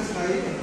Lucas Caíra. Tá né?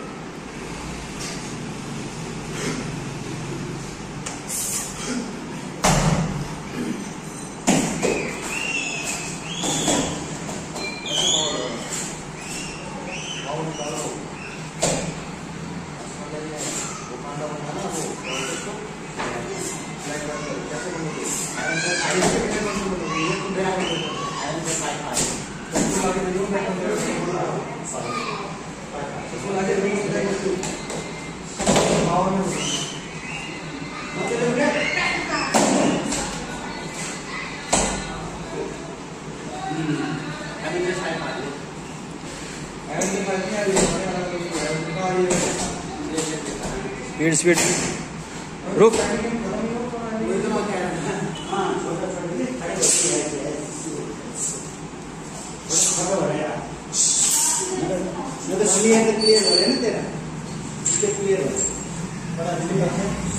Speed speed रुक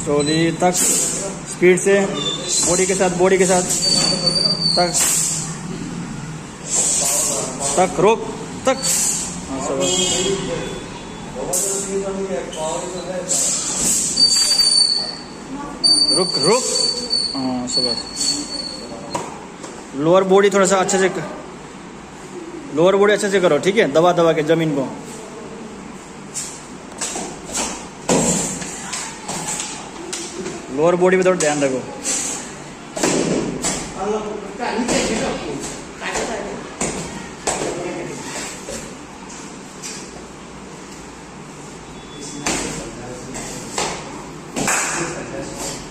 slowly तक speed से. बॉडी के साथ बॉडी के साथ. तक तक रोक तक रुक रुक। हाँ लोअर बॉडी थोड़ा सा अच्छे से लोअर बॉडी अच्छे से करो, ठीक है? दबा दबा के ज़मीन को। लोअर बॉडी में थोड़ा ध्यान रखो।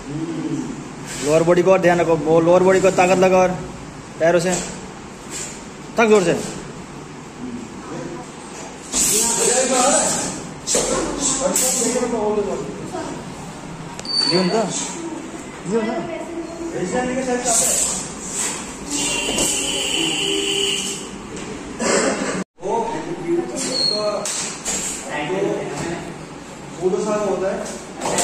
लोअर बॉडी को और ध्यान रखो वो लोअर बॉडी को ताकत लगा और पैरों से थक ज़ोर से लिहून तर लिहून ना पूर्ण सागर होता है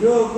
Я